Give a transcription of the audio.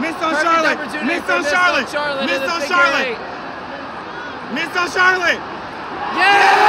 Miss on Perfect Charlotte. opportunity Miss on Charlotte. Charlotte Miss on Charlotte. eight. Miss on Charlotte. Yeah!